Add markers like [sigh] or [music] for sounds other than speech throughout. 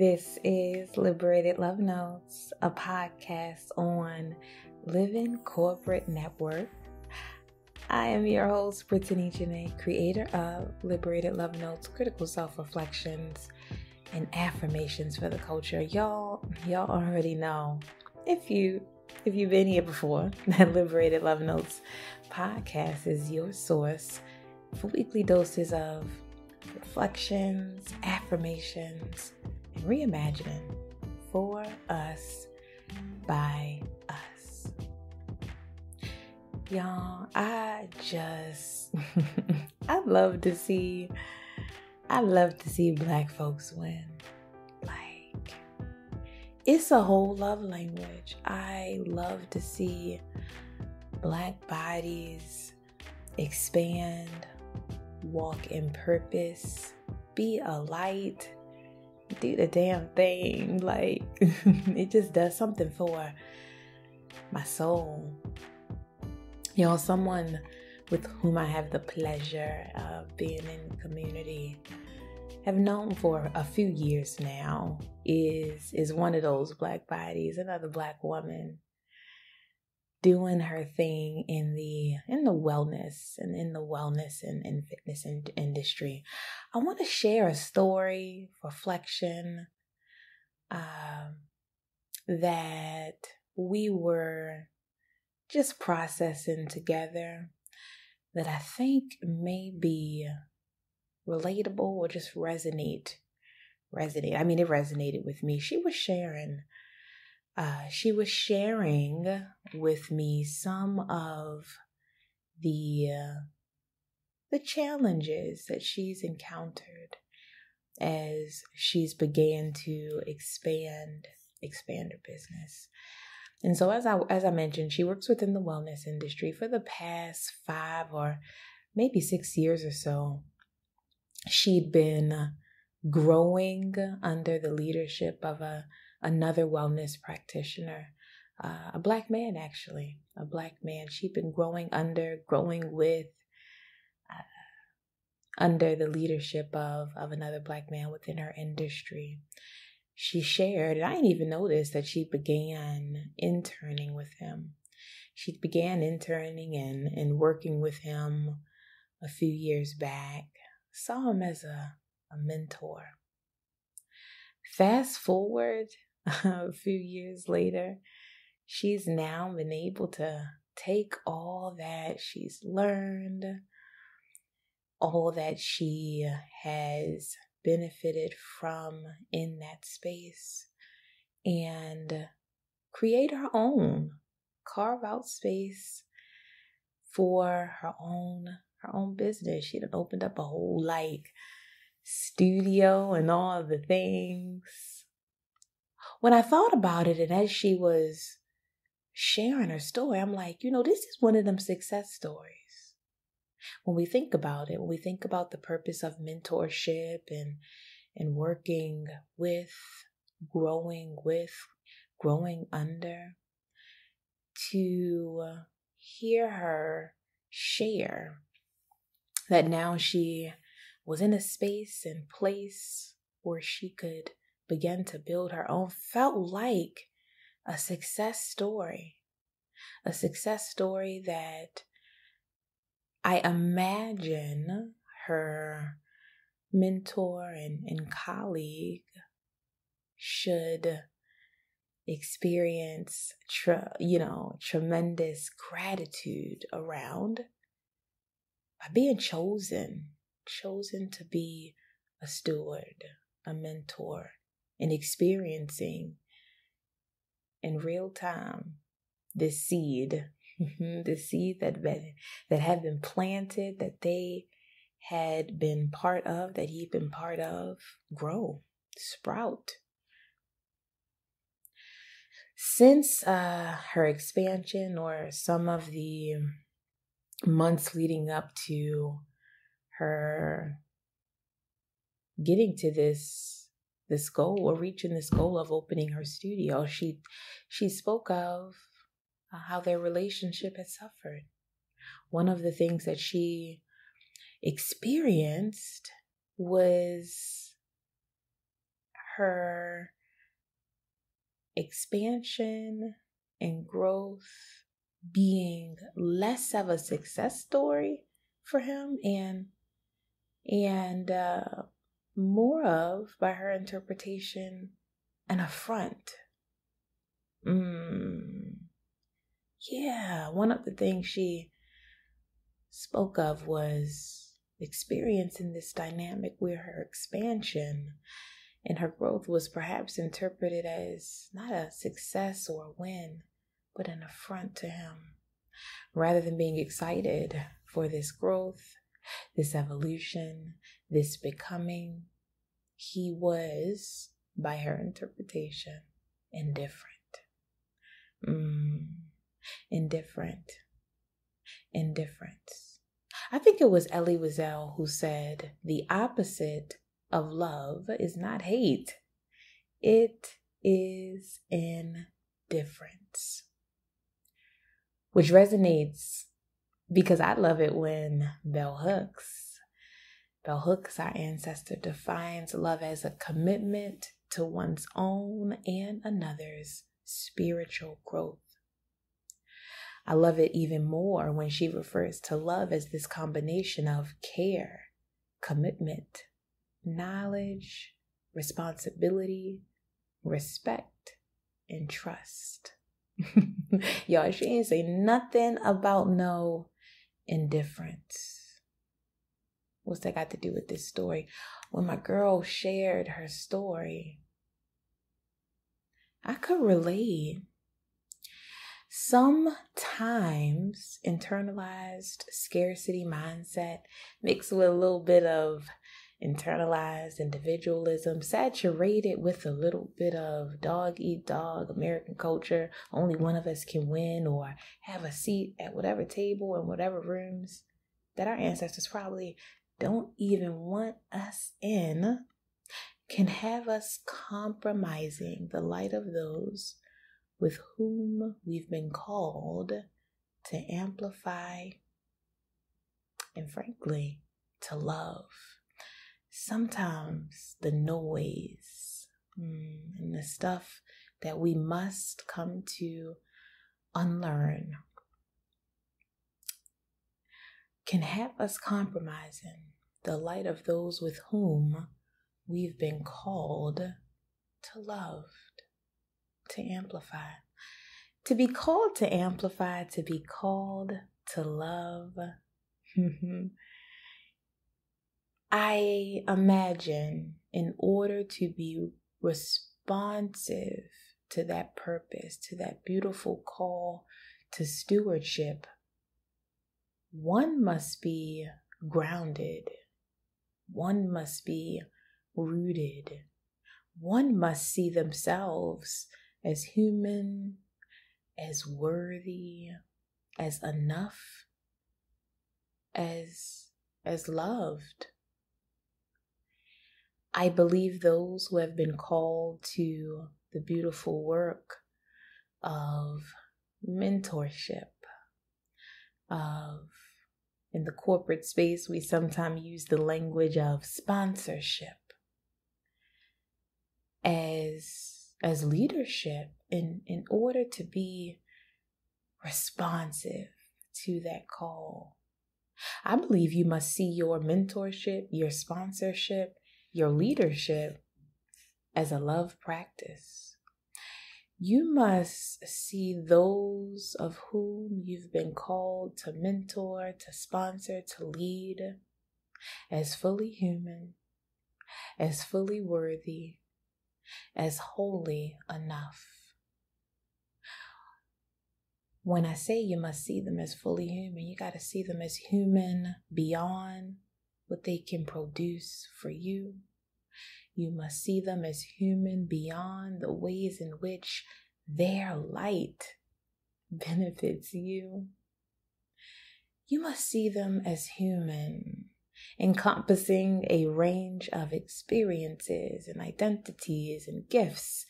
This is Liberated Love Notes, a podcast on Living Corporate Network. I am your host, Brittany Janay, creator of Liberated Love Notes, critical self reflections, and affirmations for the culture. Y'all, y'all already know if you if you've been here before, [laughs] that Liberated Love Notes podcast is your source for weekly doses of reflections, affirmations, reimagining for us by us. Y'all, I just [laughs] I love to see I love to see black folks win. Like it's a whole love language. I love to see black bodies expand walk in purpose, be a light, do the damn thing. Like, [laughs] it just does something for my soul. You know, someone with whom I have the pleasure of being in community have known for a few years now is is one of those black bodies another black woman doing her thing in the in the wellness and in the wellness and, and fitness in, industry. I want to share a story reflection um, that we were just processing together that i think may be relatable or just resonate resonate i mean it resonated with me. She was sharing uh, she was sharing with me some of the uh, the challenges that she's encountered as she's began to expand expand her business. And so as I as I mentioned, she works within the wellness industry for the past 5 or maybe 6 years or so. She'd been growing under the leadership of a another wellness practitioner, uh, a black man actually, a black man. She'd been growing under, growing with, uh, under the leadership of of another black man within her industry. She shared, and I didn't even notice that she began interning with him. She began interning and, and working with him a few years back. Saw him as a, a mentor. Fast forward [laughs] a few years later, she's now been able to take all that she's learned, all that she has benefited from in that space, and create her own, carve out space for her own her own business. She had opened up a whole like studio and all the things when I thought about it and as she was sharing her story, I'm like, you know, this is one of them success stories. When we think about it, when we think about the purpose of mentorship and and working with, growing with, growing under, to hear her share that now she was in a space and place where she could began to build her own felt like a success story. A success story that I imagine her mentor and, and colleague should experience, tre- you know, tremendous gratitude around by being chosen, chosen to be a steward, a mentor, and experiencing in real time the seed, the seed that been, that had been planted, that they had been part of, that he'd been part of, grow, sprout. Since uh, her expansion, or some of the months leading up to her getting to this this goal or reaching this goal of opening her studio. She she spoke of uh, how their relationship had suffered. One of the things that she experienced was her expansion and growth being less of a success story for him and and uh, more of by her interpretation an affront mm, yeah one of the things she spoke of was experiencing this dynamic where her expansion and her growth was perhaps interpreted as not a success or a win, but an affront to him. Rather than being excited for this growth, this evolution, this becoming, he was, by her interpretation, indifferent. Mm, indifferent. Indifference. I think it was Elie Wiesel who said the opposite of love is not hate, it is indifference. Which resonates because I love it when Bell Hooks, Bell Hooks, our ancestor, defines love as a commitment to one's own and another's spiritual growth. I love it even more when she refers to love as this combination of care, commitment, knowledge, responsibility, respect, and trust. [laughs] Y'all, she ain't say nothing about no indifference. What's that got to do with this story? When my girl shared her story, I could relate. Sometimes internalized scarcity mindset mixed with a little bit of internalized individualism, saturated with a little bit of dog eat dog American culture. Only one of us can win or have a seat at whatever table in whatever rooms that our ancestors probably don't even want us in can have us compromising the light of those with whom we've been called to amplify and frankly to love. Sometimes the noise mm, and the stuff that we must come to unlearn can have us compromising the light of those with whom we've been called to love, to amplify. To be called to amplify, to be called to love. [laughs] I imagine in order to be responsive to that purpose, to that beautiful call to stewardship, one must be grounded, one must be rooted, one must see themselves as human, as worthy, as enough, as as loved. I believe those who have been called to the beautiful work of mentorship, of in the corporate space, we sometimes use the language of sponsorship as as leadership in in order to be responsive to that call. I believe you must see your mentorship, your sponsorship, your leadership as a love practice. You must see those of whom you've been called to mentor, to sponsor, to lead as fully human, as fully worthy, as wholly enough. When I say you must see them as fully human, you got to see them as human beyond what they can produce for you. You must see them as human beyond the ways in which their light [laughs] benefits you. You must see them as human, encompassing a range of experiences and identities and gifts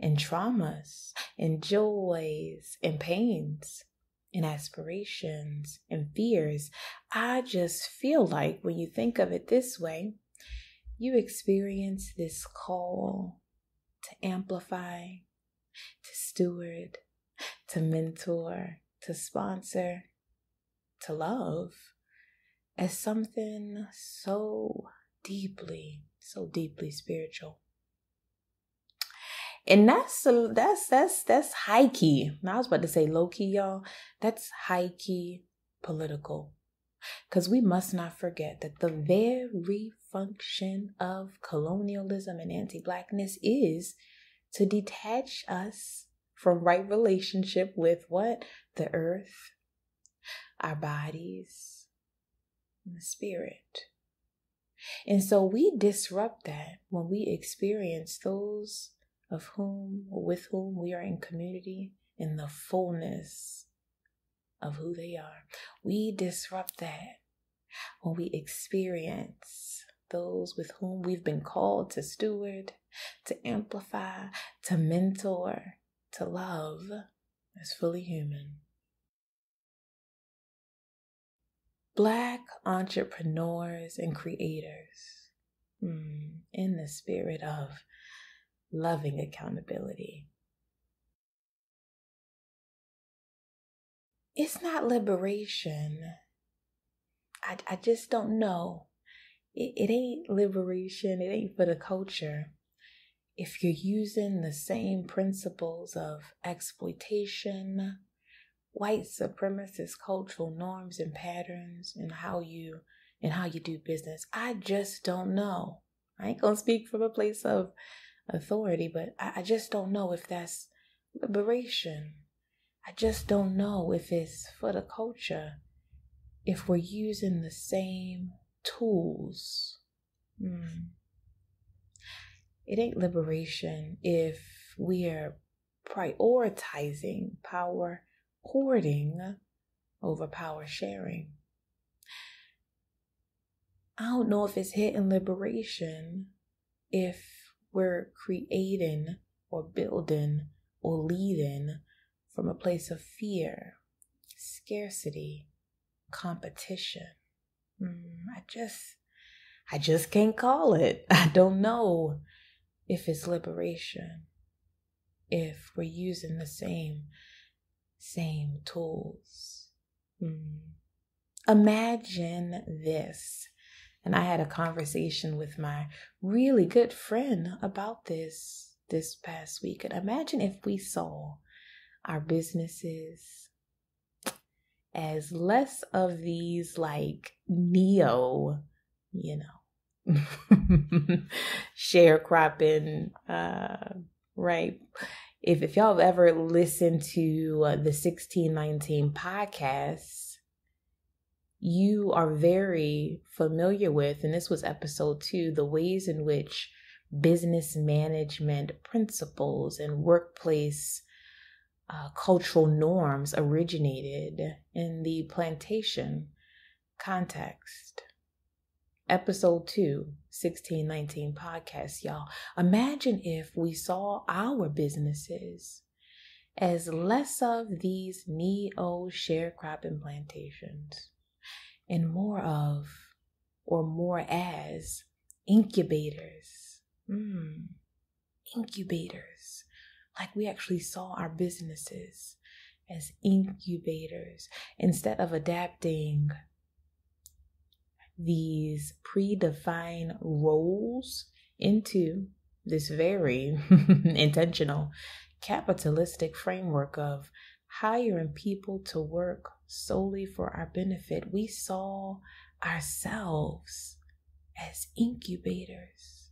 and traumas and joys and pains and aspirations and fears. I just feel like when you think of it this way, you experience this call to amplify, to steward, to mentor, to sponsor, to love as something so deeply, so deeply spiritual. And that's that's that's that's high key. I was about to say low key, y'all. That's high key political. Because we must not forget that the very function of colonialism and anti blackness is to detach us from right relationship with what? The earth, our bodies, and the spirit. And so we disrupt that when we experience those of whom with whom we are in community in the fullness of who they are. We disrupt that when we experience those with whom we've been called to steward, to amplify, to mentor, to love as fully human. Black entrepreneurs and creators mm, in the spirit of loving accountability. It's not liberation. I, I just don't know. It, it ain't liberation, it ain't for the culture. If you're using the same principles of exploitation, white supremacist cultural norms and patterns and how you and how you do business. I just don't know. I ain't gonna speak from a place of authority, but I, I just don't know if that's liberation. I just don't know if it's for the culture, if we're using the same tools. Mm. It ain't liberation if we are prioritizing power hoarding over power sharing. I don't know if it's hidden liberation if we're creating or building or leading from a place of fear, scarcity, competition. Mm, I just, I just can't call it. [laughs] I don't know if it's liberation, if we're using the same, same tools. Mm. Imagine this and I had a conversation with my really good friend about this this past week. And imagine if we saw our businesses as less of these like neo, you know, [laughs] sharecropping, uh, right? If if y'all have ever listened to uh, the 1619 podcast, you are very familiar with, and this was episode two, the ways in which business management principles and workplace uh, cultural norms originated in the plantation context. Episode 2, 1619 podcast, y'all. Imagine if we saw our businesses as less of these neo sharecropping plantations and more of or more as incubators. Mm, incubators. Like we actually saw our businesses as incubators instead of adapting these predefined roles into this very [laughs] intentional capitalistic framework of hiring people to work solely for our benefit. We saw ourselves as incubators,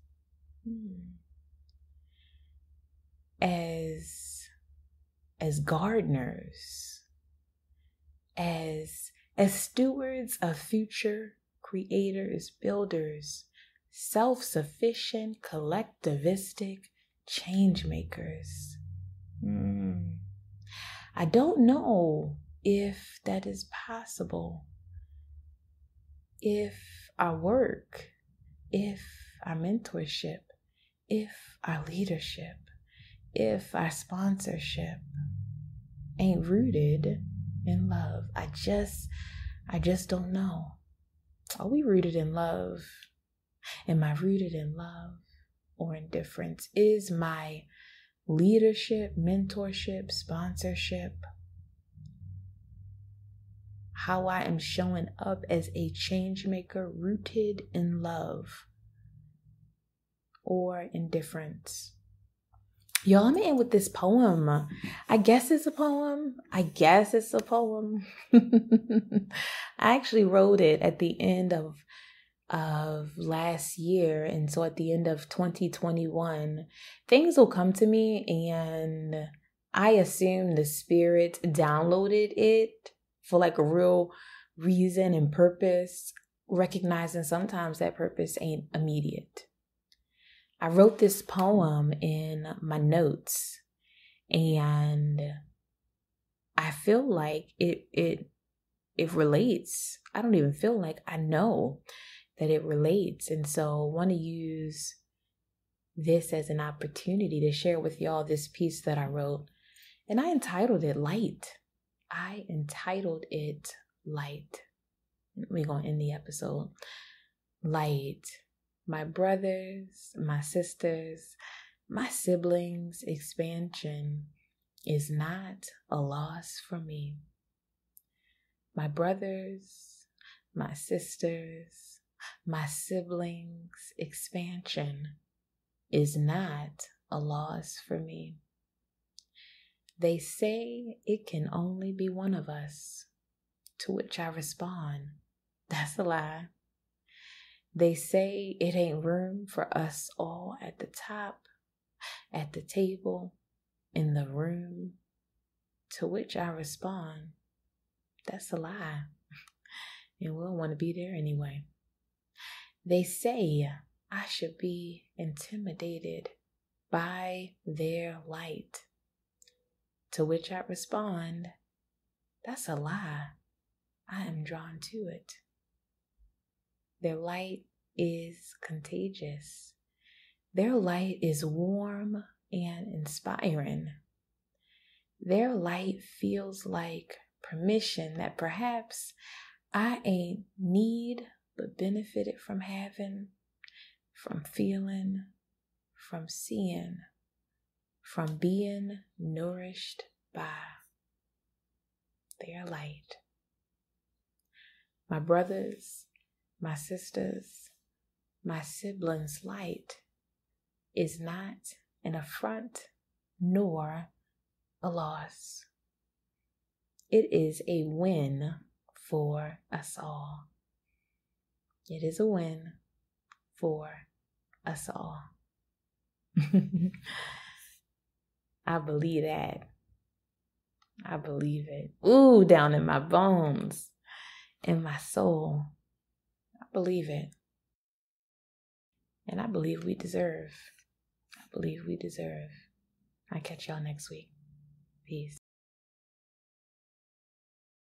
hmm. As as gardeners, as as stewards of future creators, builders, self-sufficient, collectivistic change makers. Mm. I don't know if that is possible. If our work, if our mentorship, if our leadership, if our sponsorship ain't rooted in love. I just I just don't know. Are we rooted in love? Am I rooted in love or indifference? Is my leadership, mentorship, sponsorship, how I am showing up as a change maker rooted in love or indifference? Y'all, I'm in with this poem. I guess it's a poem. I guess it's a poem. [laughs] I actually wrote it at the end of of last year and so at the end of 2021 things will come to me and I assume the spirit downloaded it for like a real reason and purpose, recognizing sometimes that purpose ain't immediate. I wrote this poem in my notes and I feel like it it it relates. I don't even feel like I know that it relates. And so I want to use this as an opportunity to share with y'all this piece that I wrote. And I entitled it Light. I entitled it Light. We're going to end the episode. Light my brothers, my sisters, my siblings' expansion is not a loss for me. My brothers, my sisters, my siblings' expansion is not a loss for me. They say it can only be one of us, to which I respond, that's a lie. They say it ain't room for us all at the top, at the table, in the room. To which I respond, that's a lie. And we'll want to be there anyway. They say I should be intimidated by their light. To which I respond, that's a lie. I am drawn to it. Their light is contagious. Their light is warm and inspiring. Their light feels like permission that perhaps I ain't need but benefited from having, from feeling, from seeing, from being nourished by their light. My brothers my sisters, my siblings' light is not an affront nor a loss. It is a win for us all. It is a win for us all. [laughs] I believe that. I believe it. Ooh, down in my bones, in my soul believe it. And I believe we deserve. I believe we deserve. I'll catch y'all next week. Peace.